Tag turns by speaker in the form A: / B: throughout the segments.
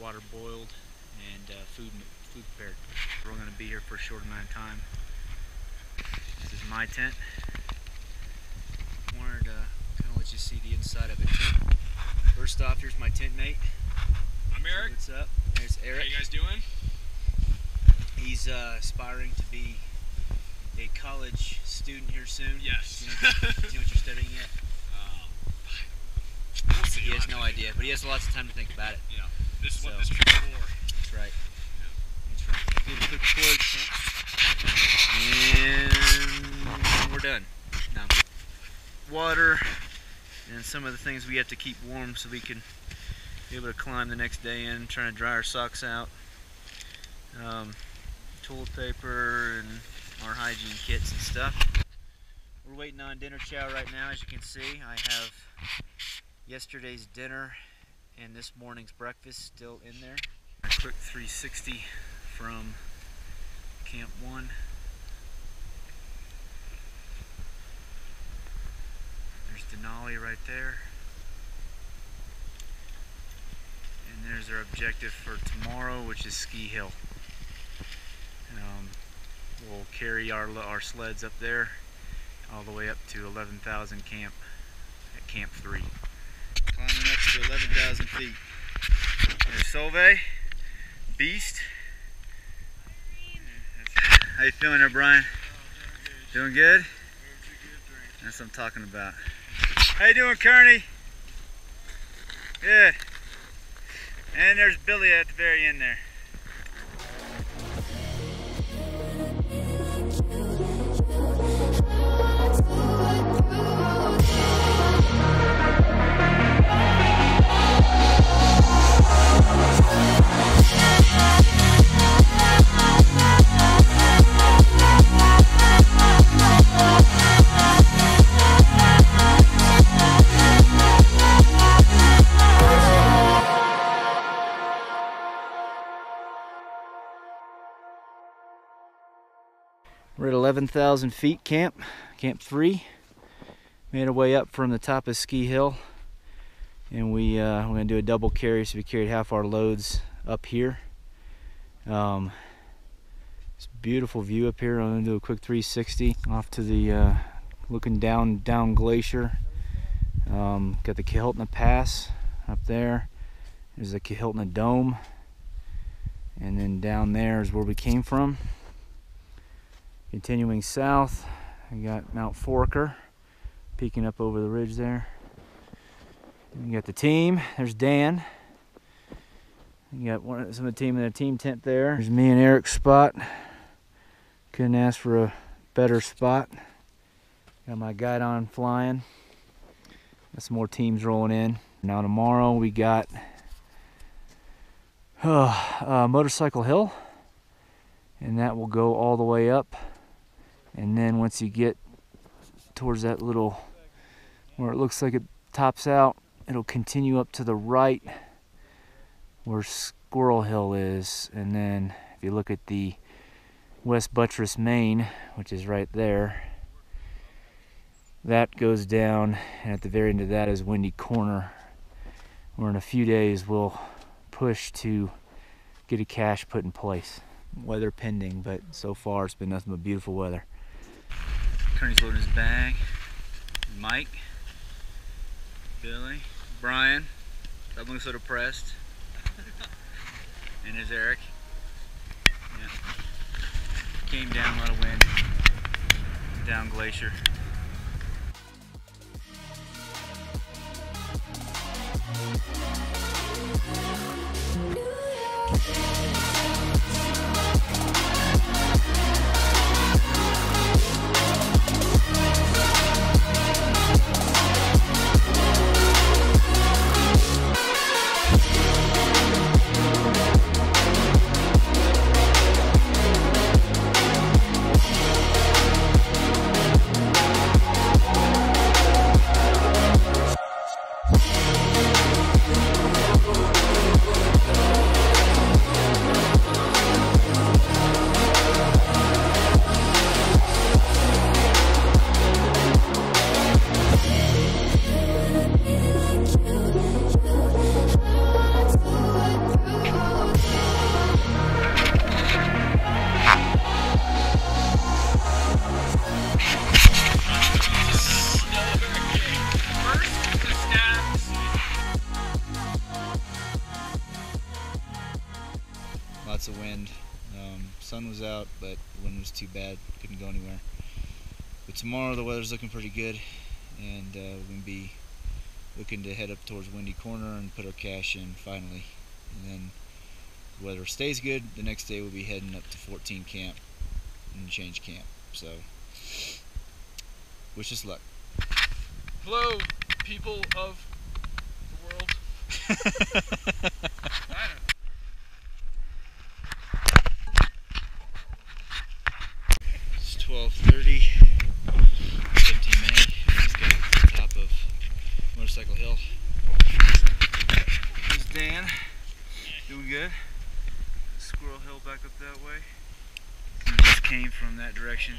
A: water boiled and uh, food food prepared. We're going to be here for a short amount of time. This is my tent. Wanted to kind of let you see the inside of the tent. First off, here's my tent mate.
B: I'm Eric.
A: What's up? There's Eric.
B: How you guys doing?
A: He's uh, aspiring to be a college student here soon.
B: Yes.
A: You know, do you know what you're studying yet?
B: Um, we'll.
A: He has no idea, but he has lots of time to think about it.
B: Yeah. This is what
A: So-
B: this trip's for.
A: That's right. That's right. Give a quick tour of the tent. And we're done. Now, water and some of the things we have to keep warm so we can be able to climb the next day in, trying to dry our socks out. Um, toilet paper and our hygiene kits and stuff. We're waiting on dinner chow right now. As you can see, I have yesterday's dinner and this morning's breakfast still in there. A quick 360 from Camp 1. There's Denali right there. And there's our objective for tomorrow, which is Ski Hill. Um, we'll carry our, our sleds up there all the way up to 11,000 camp at Camp 3. Climbing up to 11,000 feet. There's Solveig, Beast. How you feeling there, Brian? Doing good? That's what I'm talking about. How you doing, Kearney? Good. And there's Billy at the very end there. We're at 11,000 feet camp, camp three. Made our way up from the top of Ski Hill. And we, uh, we're gonna do a double carry, so we carried half our loads up here. Um, it's a beautiful view up here. I'm gonna do a quick 360 off to the, uh, looking down, down glacier. Um, got the Kahiltna Pass up there. There's the Kahiltna Dome. And then down there is where we came from. Continuing south, we got Mount Foraker peeking up over the ridge there. You got the team. There's Dan. You got one some of the team in the team tent there. There's me and Eric's spot. Couldn't ask for a better spot. Got my guide on flying. Got some more teams rolling in. Now tomorrow we got uh, uh, Motorcycle Hill, and that will go all the way up. And then once you get towards that little where it looks like it tops out, it'll continue up to the right where Squirrel Hill is. And then if you look at the West Buttress Main, which is right there, that goes down. And at the very end of that is Windy Corner, where in a few days we'll push to get a cache put in place. Weather pending, but so far it's been nothing but beautiful weather. Attorney's loading his bag. Mike, Billy, Brian. Stop a so depressed. and there's Eric. Yeah. Came down a lot of wind. Down glacier. Tomorrow the weather's looking pretty good, and uh, we're gonna be looking to head up towards Windy Corner and put our cache in finally. And then the weather stays good, the next day we'll be heading up to 14 camp and change camp. So wish us luck.
B: Hello, people of the world. I don't know.
A: It's 12:30. 17 May. Just got to the top of Motorcycle Hill. There's Dan. Doing good. Squirrel Hill back up that way. We just came from that direction.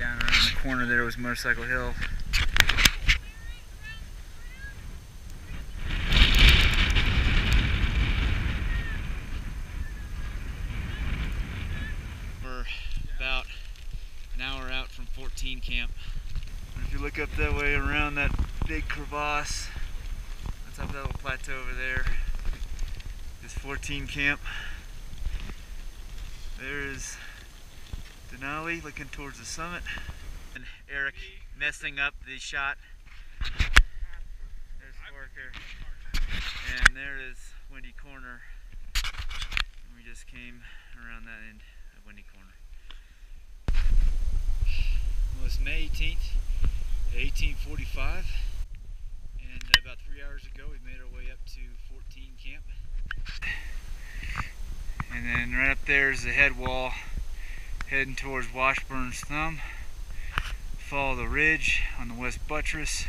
A: Down around the corner there was Motorcycle Hill. We're about an hour out from 14 camp. If you look up that way around that big crevasse, on top of that little plateau over there, 14 camp. There is Denali looking towards the summit. And Eric messing up the shot. There's Foraker. And there is Windy Corner. And we just came around that end of Windy Corner. Well, it's May 18th, 1845, and about three hours ago we made our way up to 14 camp. And then right up there is the head wall heading towards Washburn's Thumb. Follow the ridge on the west buttress,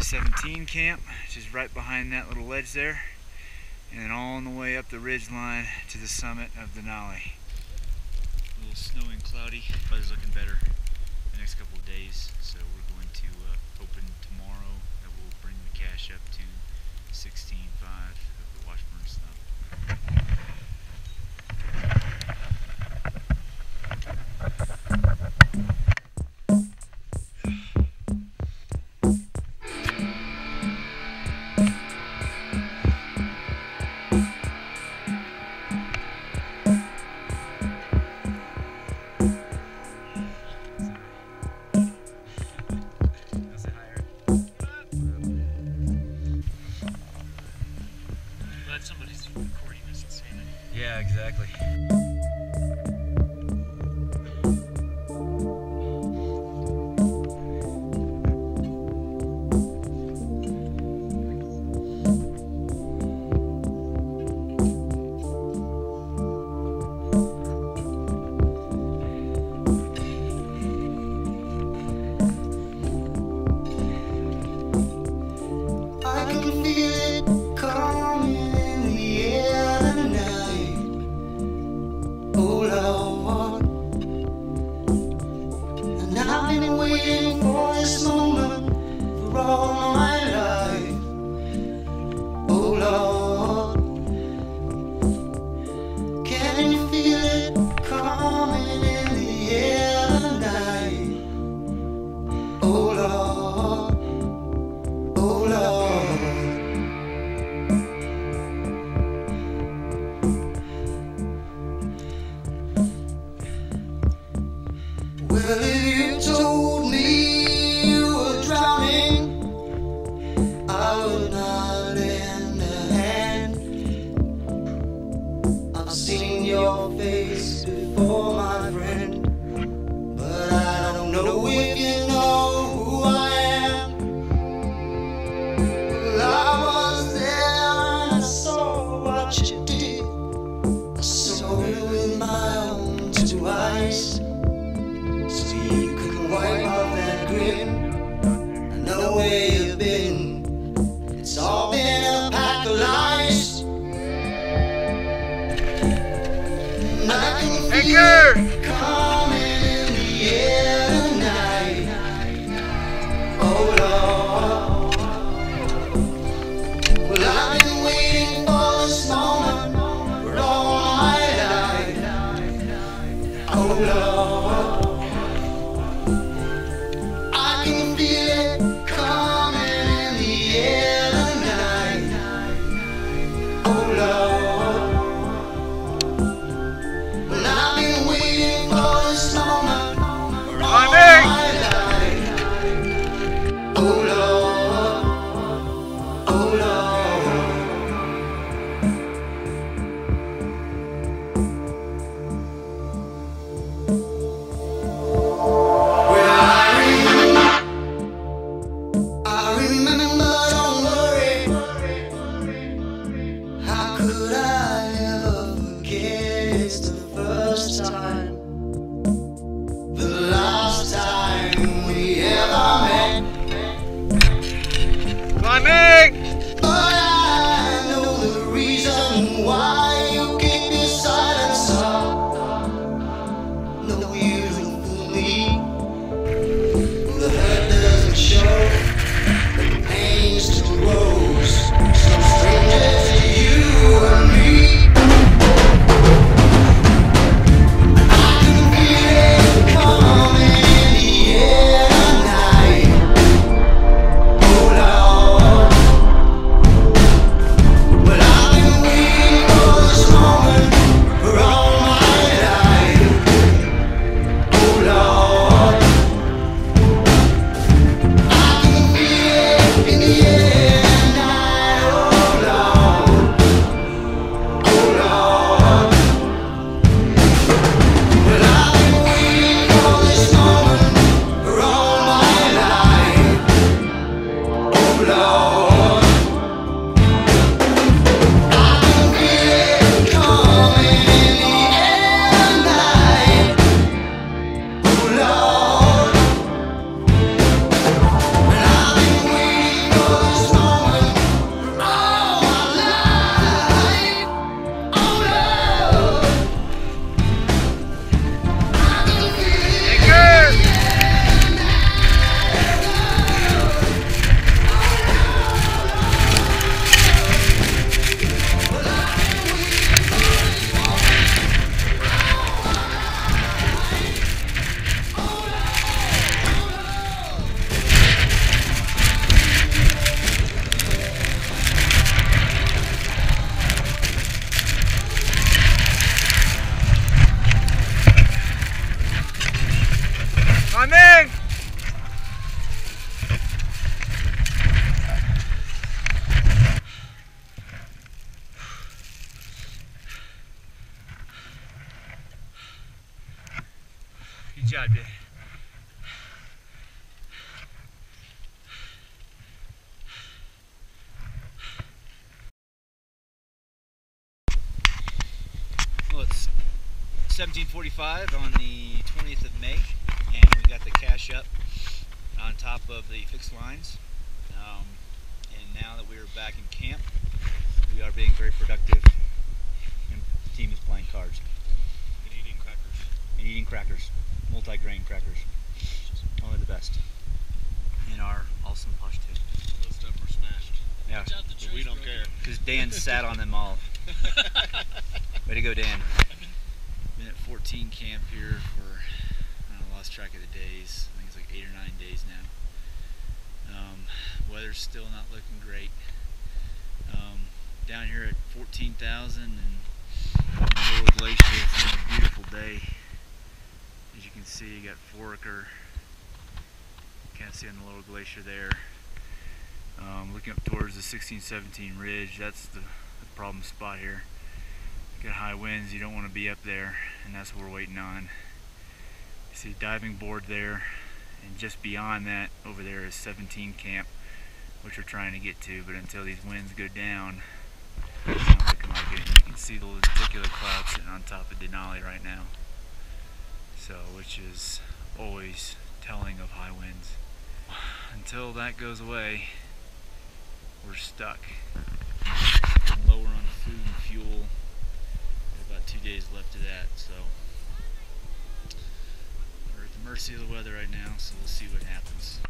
A: 17 camp, which is right behind that little ledge there, and then all the way up the ridge line to the summit of Denali. A little snowy and cloudy, weather's looking better the next couple of days. So
C: Oh Lord,
A: ¡Gané! 1745 on the 20th of May, and we got the cache up on top of the fixed lines. Um, and now that we are back in camp, we are being very productive, and the team is playing cards
B: And eating crackers.
A: and eating crackers, multi-grain crackers. Only the best. In our awesome posh tip.
B: Those stuff were smashed.
A: Yeah,
B: Watch out, the
D: But we don't
B: broken.
D: care.
A: because Dan sat on them all. Way to go, Dan. Been at 14 camp here for, I know, lost track of the days. I think it's like eight or nine days now. Um, weather's still not looking great. Um, down here at 14,000 and Little Glacier, it's been a beautiful day. As you can see, you got Foraker. Can't see on the Little Glacier there. Um, looking up towards the 1617 ridge, that's the, the problem spot here. Get high winds, you don't want to be up there, and that's what we're waiting on. You see a diving board there, and just beyond that, over there is 17 camp, which we're trying to get to, but until these winds go down, it's not looking like it. And you can see the lenticular cloud sitting on top of Denali right now. So, which is always telling of high winds. Until that goes away, we're stuck. Lower on. Two days left of that, so we're at the mercy of the weather right now, so we'll see what happens.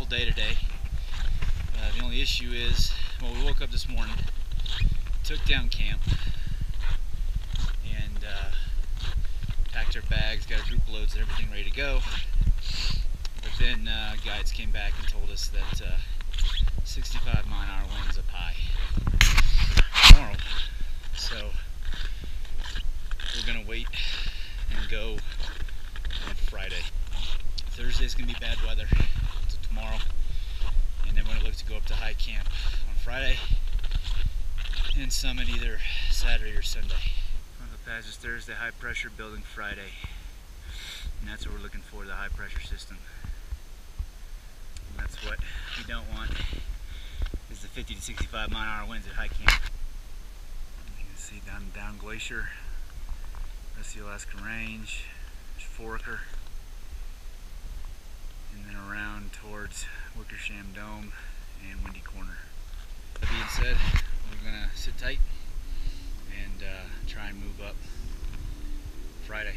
A: Beautiful day today. Uh, the only issue is, well, we woke up this morning, took down camp, and uh, packed our bags, got our group loads and everything ready to go. But then uh, guides came back and told us that uh, 65 mile an hour winds up high tomorrow. So we're gonna wait and go on Friday. Thursday's gonna be bad weather tomorrow, and then we're gonna look to go up to high camp on Friday and summit either Saturday or Sunday. On the pass Thursday, high pressure building Friday, and that's what we're looking for—the high pressure system.
E: And that's what we don't want is the 50 to 65 mile an hour winds at high camp.
A: You can see down down Glacier, that's the Alaskan Range, there's Foraker, and then around towards Wickersham Dome and Windy Corner. That being said, we're gonna sit tight and uh, try and move up Friday.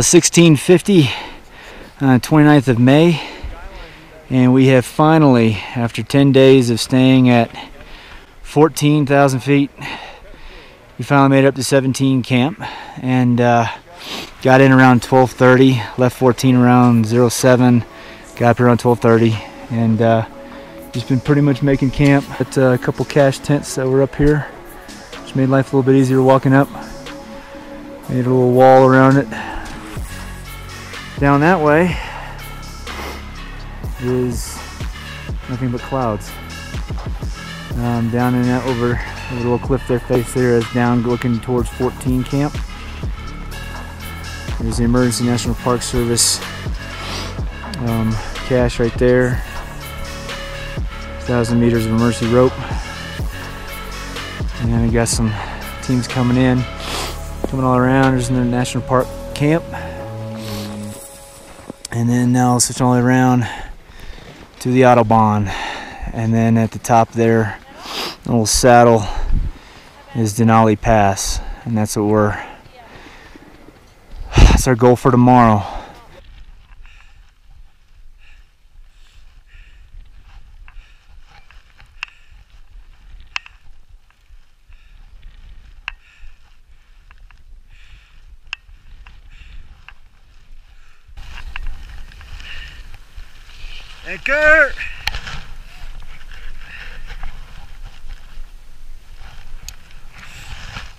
A: 1650, uh, 29th of May, and we have finally, after 10 days of staying at 14,000 feet, we finally made it up to 17 camp and uh, got in around 12:30. Left 14 around 07. Got up around 12:30, and uh, just been pretty much making camp at uh, a couple cache tents that were up here. Just made life a little bit easier walking up. Made a little wall around it down that way is nothing but clouds. Um, down in that over the little cliff there face there is down looking towards 14 camp. There's the Emergency National Park Service um, cache right there. Thousand meters of emergency rope. And we got some teams coming in, coming all around. There's the National Park camp and then now switch all the way around to the Autobahn. And then at the top there little saddle is Denali Pass. And that's what we're that's our goal for tomorrow Anchor!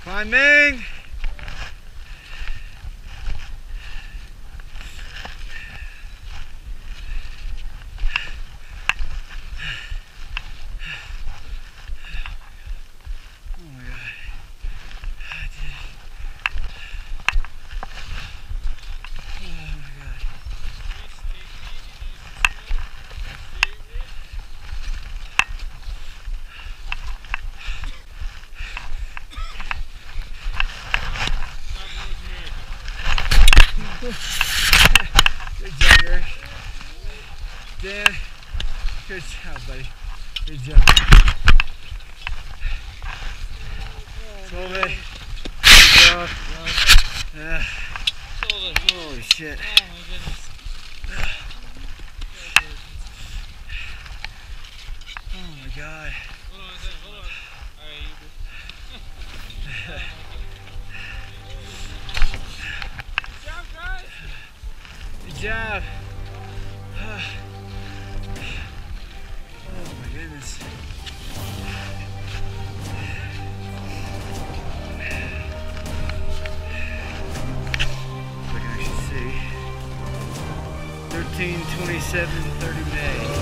A: Climbing! Oh my god. I did it. Oh my god. Good job, Eric. Dan, good job, buddy. Good job. Solveig, good job. Yeah. Holy shit. Oh my god. Hold on, guys, hold on. I eat it. Good job. Oh 13, 27, 30 May.